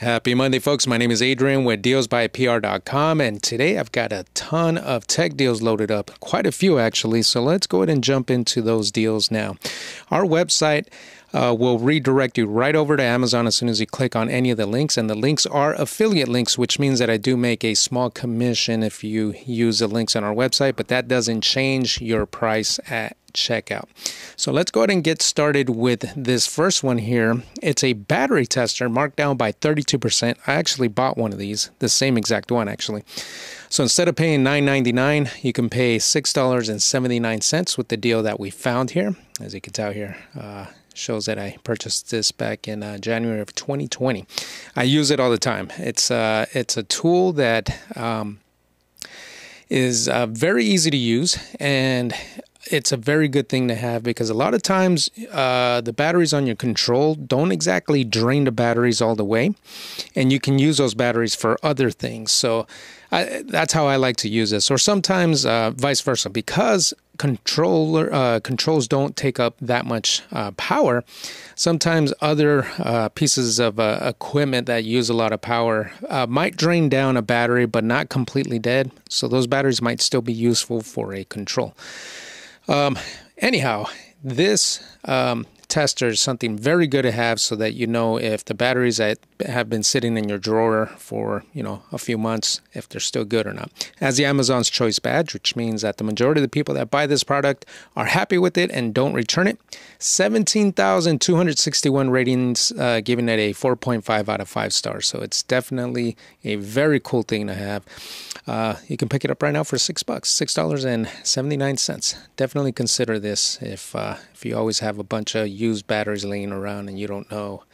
Happy Monday, folks. My name is Adrian with dealsbypr.com, and today I've got a ton of tech deals loaded up, quite a few actually. So let's go ahead and jump into those deals now. Our website uh, will redirect you right over to Amazon as soon as you click on any of the links. And the links are affiliate links, which means that I do make a small commission if you use the links on our website, but that doesn't change your price at checkout. So let's go ahead and get started with this first one here. It's a battery tester marked down by 32%. I actually bought one of these, the same exact one actually. So instead of paying $9.99, you can pay $6.79 with the deal that we found here. As you can tell here, uh, shows that I purchased this back in uh, January of 2020. I use it all the time. It's uh, it's a tool that um, is uh, very easy to use and it's a very good thing to have because a lot of times uh, the batteries on your control don't exactly drain the batteries all the way, and you can use those batteries for other things. So I, that's how I like to use this, or sometimes uh, vice versa because controller uh, controls don't take up that much uh, power. Sometimes other uh, pieces of uh, equipment that use a lot of power uh, might drain down a battery, but not completely dead. So those batteries might still be useful for a control. Um, anyhow, this um, tester is something very good to have so that you know if the batteries that have been sitting in your drawer for you know a few months if they're still good or not. As the Amazon's Choice badge, which means that the majority of the people that buy this product are happy with it and don't return it. 17,261 ratings, uh, giving it a 4.5 out of 5 stars. So it's definitely a very cool thing to have. Uh, you can pick it up right now for six bucks, six dollars and seventy nine cents. Definitely consider this if uh, if you always have a bunch of used batteries laying around and you don't know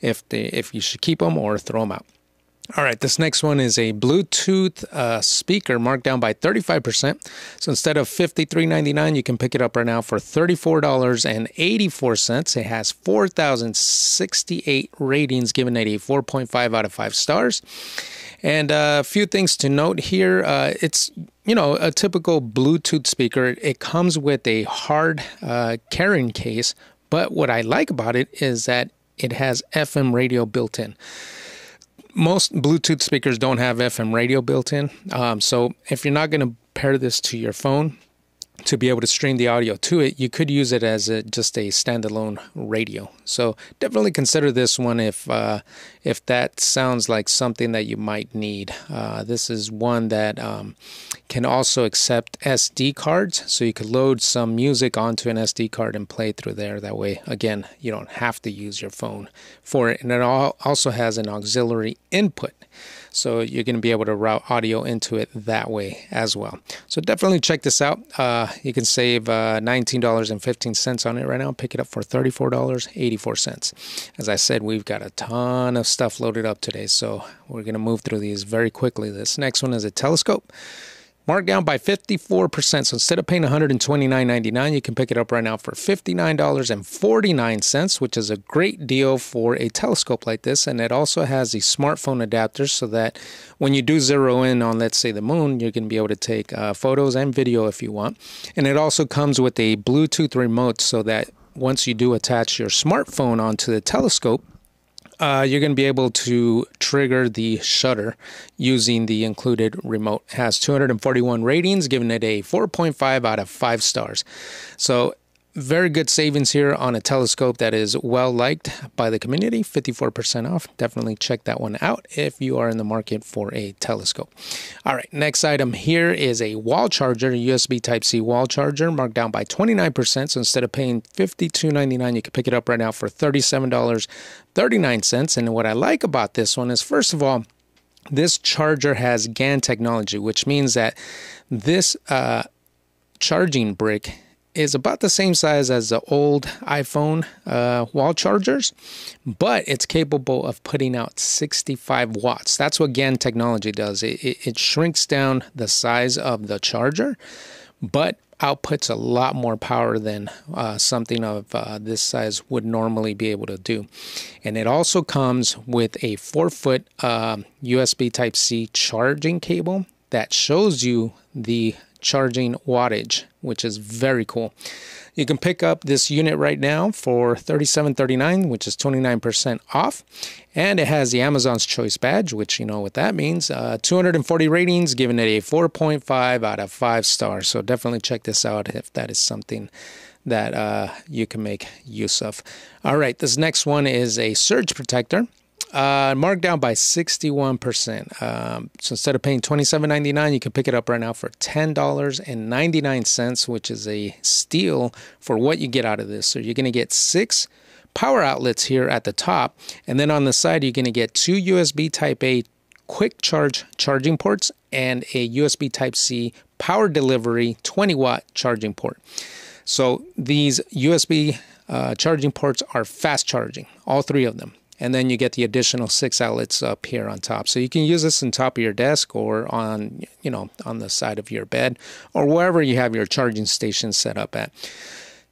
if they if you should keep them or throw them out. All right, this next one is a Bluetooth uh, speaker marked down by 35%. So instead of $53.99, you can pick it up right now for $34.84. It has 4,068 ratings, given it a 4.5 out of 5 stars. And uh, a few things to note here. Uh, it's you know a typical Bluetooth speaker. It comes with a hard uh, carrying case, but what I like about it is that it has FM radio built in. Most Bluetooth speakers don't have FM radio built in. Um, so if you're not going to pair this to your phone, to be able to stream the audio to it, you could use it as a, just a standalone radio. So definitely consider this one if uh, if that sounds like something that you might need. Uh, this is one that um, can also accept SD cards, so you could load some music onto an SD card and play through there. That way, again, you don't have to use your phone for it, and it also has an auxiliary input. So you're going to be able to route audio into it that way as well. So definitely check this out. Uh, you can save uh, $19.15 on it right now. Pick it up for $34.84. As I said, we've got a ton of stuff loaded up today. So we're going to move through these very quickly. This next one is a telescope marked down by 54%. So instead of paying $129.99, you can pick it up right now for $59.49, which is a great deal for a telescope like this. And it also has the smartphone adapter so that when you do zero in on, let's say, the moon, you're going to be able to take uh, photos and video if you want. And it also comes with a Bluetooth remote so that once you do attach your smartphone onto the telescope, uh, you're going to be able to trigger the shutter using the included remote. It has 241 ratings, giving it a 4.5 out of 5 stars. So very good savings here on a telescope that is well liked by the community. 54% off. Definitely check that one out if you are in the market for a telescope. All right next item here is a wall charger usb type c wall charger marked down by 29% so instead of paying $52.99 you can pick it up right now for $37.39 and what i like about this one is first of all this charger has GaN technology which means that this uh, charging brick is about the same size as the old iPhone uh, wall chargers, but it's capable of putting out 65 watts. That's what GaN technology does. It, it, it shrinks down the size of the charger, but outputs a lot more power than uh, something of uh, this size would normally be able to do. And it also comes with a four foot uh, USB Type C charging cable that shows you the charging wattage, which is very cool. You can pick up this unit right now for $37.39, which is 29% off. And it has the Amazon's Choice badge, which you know what that means. Uh, 240 ratings, giving it a 4.5 out of 5 stars. So definitely check this out if that is something that uh, you can make use of. All right, this next one is a surge protector. Uh, marked down by 61%. Um, so instead of paying $27.99, you can pick it up right now for $10.99, which is a steal for what you get out of this. So you're going to get six power outlets here at the top. And then on the side, you're going to get two USB Type A quick charge charging ports and a USB Type C power delivery 20 watt charging port. So these USB uh, charging ports are fast charging, all three of them and then you get the additional six outlets up here on top. So you can use this on top of your desk or on, you know, on the side of your bed or wherever you have your charging station set up at.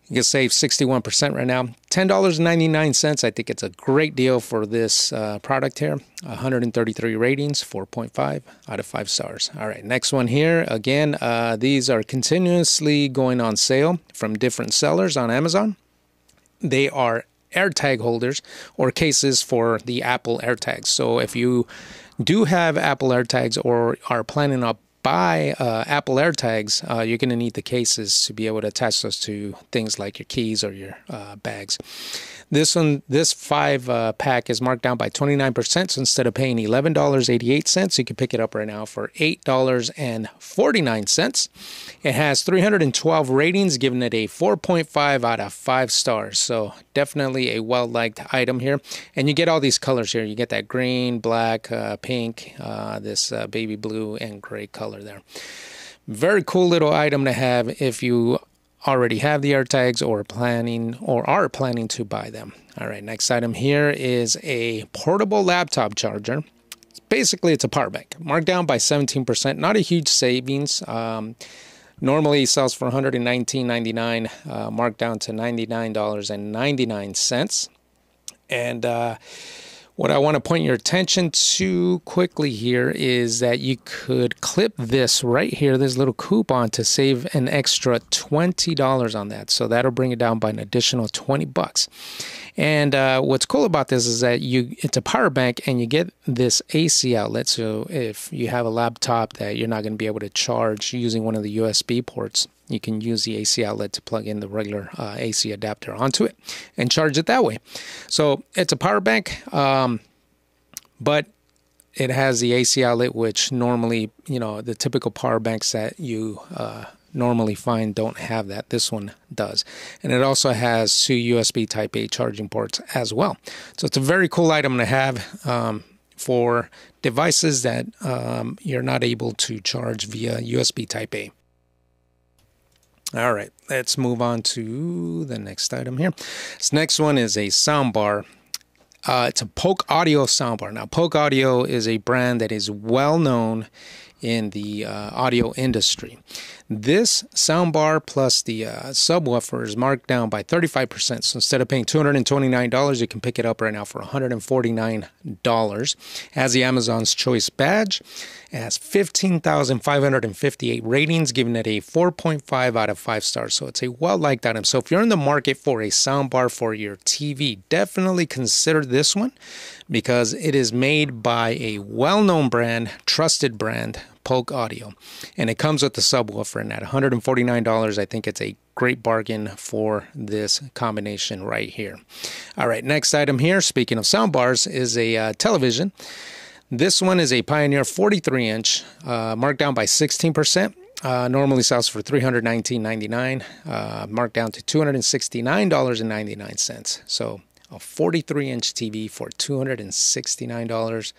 You can save 61% right now. $10.99. I think it's a great deal for this uh, product here. 133 ratings, 4.5 out of 5 stars. All right, next one here. Again, uh, these are continuously going on sale from different sellers on Amazon. They are AirTag holders or cases for the Apple AirTags. So if you do have Apple AirTags or are planning on buy uh, Apple AirTags, uh, you're going to need the cases to be able to attach those to things like your keys or your uh, bags. This one, this five uh, pack is marked down by 29%. So instead of paying $11.88, you can pick it up right now for $8.49. It has 312 ratings, giving it a 4.5 out of 5 stars. So definitely a well liked item here. And you get all these colors here. You get that green, black, uh, pink, uh, this uh, baby blue, and gray color there. Very cool little item to have if you already have the AirTags or planning or are planning to buy them. All right, next item here is a portable laptop charger. Basically, it's a power bank, marked down by 17%. Not a huge savings. Um, normally sells for $119.99, uh, marked down to $99.99. And uh, what I want to point your attention to quickly here is that you could clip this right here, this little coupon to save an extra $20 on that. So that'll bring it down by an additional 20 bucks. And uh, what's cool about this is that you it's a power bank and you get this AC outlet. So if you have a laptop that you're not going to be able to charge using one of the USB ports, you can use the AC outlet to plug in the regular uh, AC adapter onto it and charge it that way. So it's a power bank, um, but it has the AC outlet, which normally, you know, the typical power banks that you uh, normally find don't have that. This one does. And it also has two USB Type A charging ports as well. So it's a very cool item to have um, for devices that um, you're not able to charge via USB Type A. All right, let's move on to the next item here. This next one is a soundbar. Uh, it's a Polk Audio soundbar. Now, Polk Audio is a brand that is well known in the uh, audio industry. This soundbar plus the uh, subwoofer is marked down by 35%. So instead of paying $229, you can pick it up right now for $149. Has the Amazon's Choice badge. It has 15,558 ratings, giving it a 4.5 out of 5 stars. So it's a well liked item. So if you're in the market for a soundbar for your TV, definitely consider this one because it is made by a well known brand, trusted brand, Polk Audio. And it comes with the subwoofer. And at $149, I think it's a great bargain for this combination right here. All right, next item here, speaking of soundbars, is a uh, television. This one is a Pioneer 43 inch, uh, marked down by 16%. Uh, normally sells for $319.99, uh, marked down to $269.99. So a 43 inch TV for $269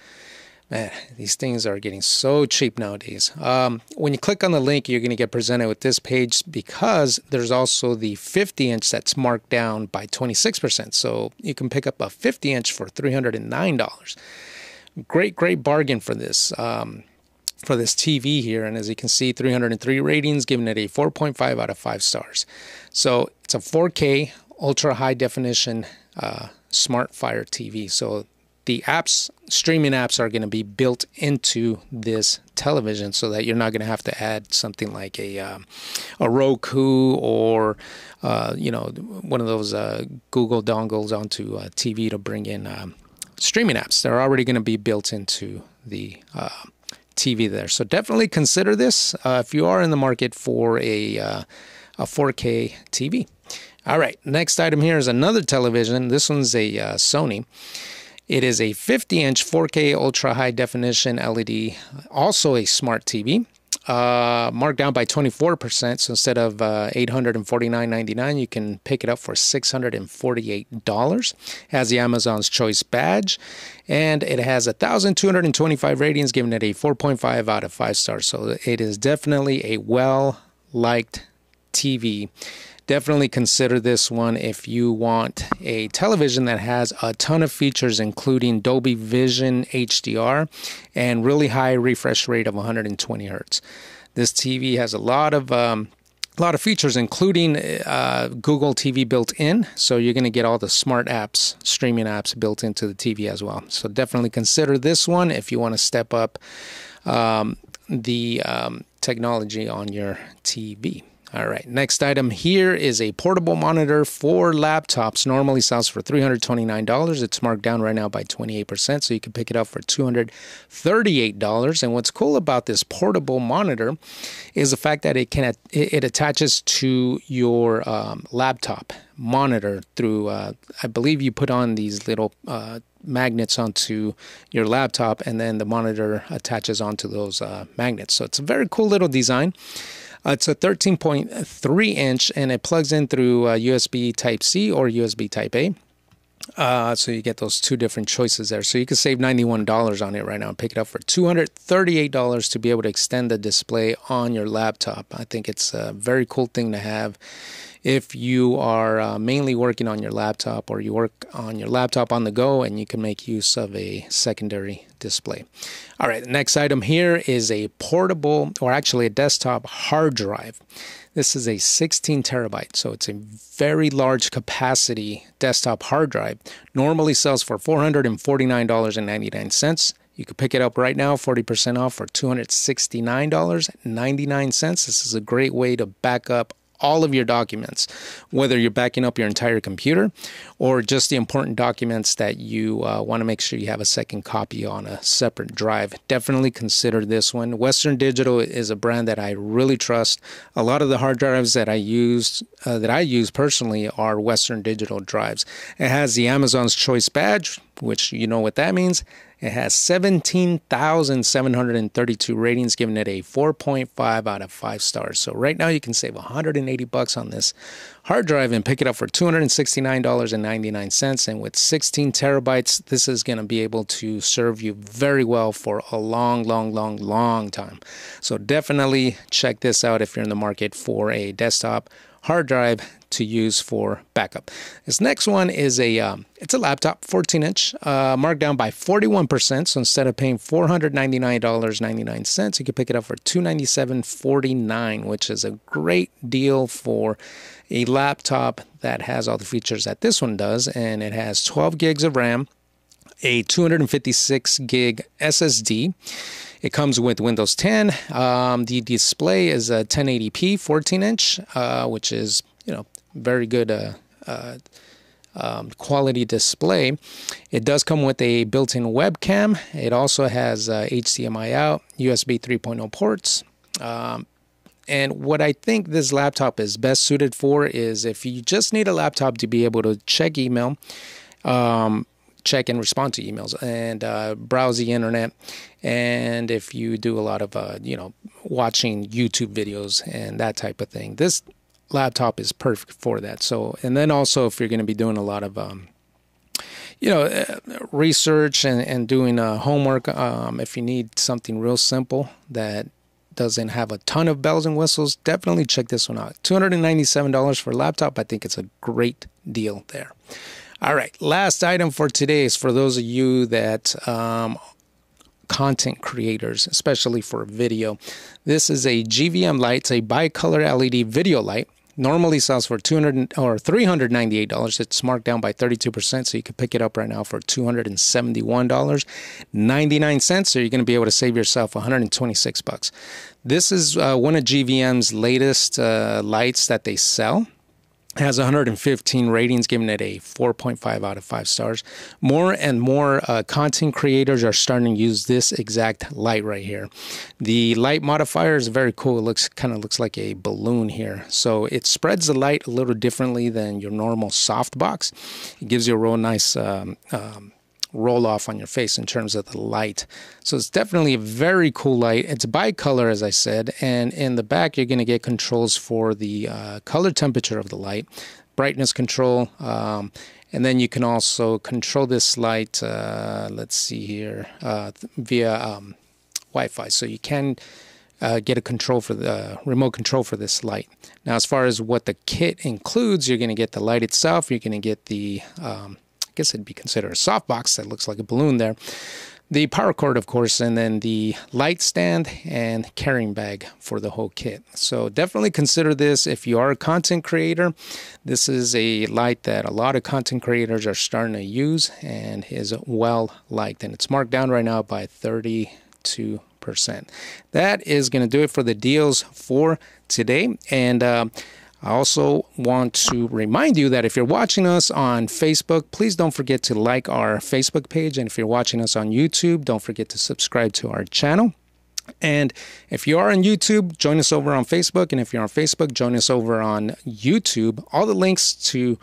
man, these things are getting so cheap nowadays. Um, when you click on the link, you're going to get presented with this page because there's also the 50 inch that's marked down by 26%. So you can pick up a 50 inch for $309. Great, great bargain for this. Um, for this TV here, and as you can see, 303 ratings, giving it a 4.5 out of 5 stars. So it's a 4K ultra high definition uh, smart fire TV. So the apps, streaming apps, are going to be built into this television so that you're not going to have to add something like a uh, a Roku or uh, you know one of those uh, Google dongles onto a TV to bring in um, streaming apps. They're already going to be built into the uh, TV there. So definitely consider this uh, if you are in the market for a uh, a 4K TV. All right, next item here is another television. This one's a uh, Sony. It is a 50 inch 4K ultra high definition LED, also a smart TV. Uh, marked down by 24%. So instead of uh, $849.99, you can pick it up for $648. Has the Amazon's Choice badge, and it has 1,225 ratings, giving it a 4.5 out of 5 stars. So it is definitely a well liked TV definitely consider this one if you want a television that has a ton of features, including Dolby Vision HDR and really high refresh rate of 120 hertz. This TV has a lot of um, a lot of features, including uh, Google TV built in. So you're going to get all the smart apps, streaming apps built into the TV as well. So definitely consider this one if you want to step up um, the um, technology on your TV. All right, next item here is a portable monitor for laptops. Normally sells for $329. It's marked down right now by 28%, so you can pick it up for $238. And what's cool about this portable monitor is the fact that it can it attaches to your um, laptop monitor through uh, I believe you put on these little uh, magnets onto your laptop and then the monitor attaches onto those uh, magnets. So it's a very cool little design. Uh, it's a 13.3 inch and it plugs in through uh, USB Type C or USB Type A. Uh, so you get those two different choices there. So you can save $91 on it right now and pick it up for $238 to be able to extend the display on your laptop. I think it's a very cool thing to have if you are uh, mainly working on your laptop or you work on your laptop on the go and you can make use of a secondary display. All right, the next item here is a portable or actually a desktop hard drive. This is a 16 terabyte, so it's a very large capacity desktop hard drive. Normally sells for $449.99. You could pick it up right now, 40% off for $269.99. This is a great way to back up all of your documents, whether you're backing up your entire computer or just the important documents that you uh, want to make sure you have a second copy on a separate drive. Definitely consider this one. Western Digital is a brand that I really trust. A lot of the hard drives that I use uh, that I use personally are Western Digital drives. It has the Amazon's Choice badge, which you know what that means. It has 17,732 ratings, giving it a 4.5 out of 5 stars. So right now you can save 180 bucks on this hard drive and pick it up for $269.99. And with 16 terabytes, this is going to be able to serve you very well for a long, long, long, long time. So definitely check this out if you're in the market for a desktop hard drive to use for backup. This next one is a um, it's a laptop, 14 inch, uh, marked down by 41%. So instead of paying $499.99, you can pick it up for $297.49, which is a great deal for a laptop that has all the features that this one does, and it has 12 gigs of RAM, a 256 gig SSD. It comes with Windows 10. Um, the display is a 1080p 14 inch, uh, which is you know very good uh, uh, um, quality display. It does come with a built-in webcam. It also has HDMI uh, out, USB 3.0 ports. Um, and what I think this laptop is best suited for is if you just need a laptop to be able to check email, um, check and respond to emails, and uh, browse the internet. And if you do a lot of, uh, you know, watching YouTube videos and that type of thing, this laptop is perfect for that. So, and then also if you're going to be doing a lot of, um, you know, uh, research and, and doing uh, homework, um, if you need something real simple that doesn't have a ton of bells and whistles, definitely check this one out. $297 for a laptop. I think it's a great deal there. All right, last item for today is for those of you that um, content creators, especially for video. This is a GVM light, it's a bicolor LED video light. normally sells for 200 or $398. It's marked down by 32%, so you can pick it up right now for $271.99. So you're going to be able to save yourself 126 bucks. This is uh, one of GVM's latest uh, lights that they sell has 115 ratings, giving it a 4.5 out of 5 stars. More and more uh, content creators are starting to use this exact light right here. The light modifier is very cool. It looks kind of looks like a balloon here. So it spreads the light a little differently than your normal softbox. It gives you a real nice um, um, roll off on your face in terms of the light. So it's definitely a very cool light. It's bicolor, as I said, and in the back you're going to get controls for the uh, color temperature of the light, brightness control, um, and then you can also control this light. Uh, let's see here uh, via um, Wi-Fi, so you can. Uh, get a control for the uh, remote control for this light. Now, as far as what the kit includes, you're going to get the light itself. You're going to get the um, guess it'd be considered a softbox that looks like a balloon there. The power cord, of course, and then the light stand and carrying bag for the whole kit. So definitely consider this if you are a content creator. This is a light that a lot of content creators are starting to use and is well liked. And it's marked down right now by 32 percent. That is going to do it for the deals for today. And uh, I also want to remind you that if you're watching us on Facebook, please don't forget to like our Facebook page. And if you're watching us on YouTube, don't forget to subscribe to our channel. And if you are on YouTube, join us over on Facebook. And if you're on Facebook, join us over on YouTube. All the links to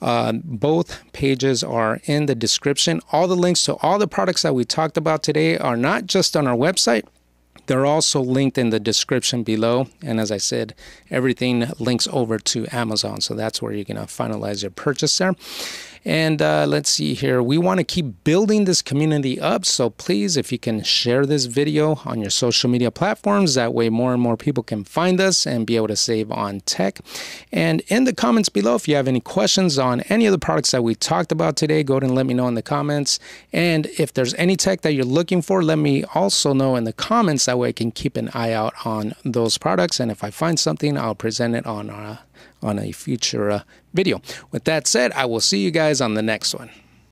uh, both pages are in the description. All the links to all the products that we talked about today are not just on our website, they're also linked in the description below. And as I said, everything links over to Amazon. So that's where you're going to finalize your purchase there. And uh, let's see here. We want to keep building this community up. So please, if you can share this video on your social media platforms, that way more and more people can find us and be able to save on tech. And in the comments below, if you have any questions on any of the products that we talked about today, go ahead and let me know in the comments. And if there's any tech that you're looking for, let me also know in the comments. That way I can keep an eye out on those products. And if I find something, I'll present it on our on a future uh, video. With that said, I will see you guys on the next one.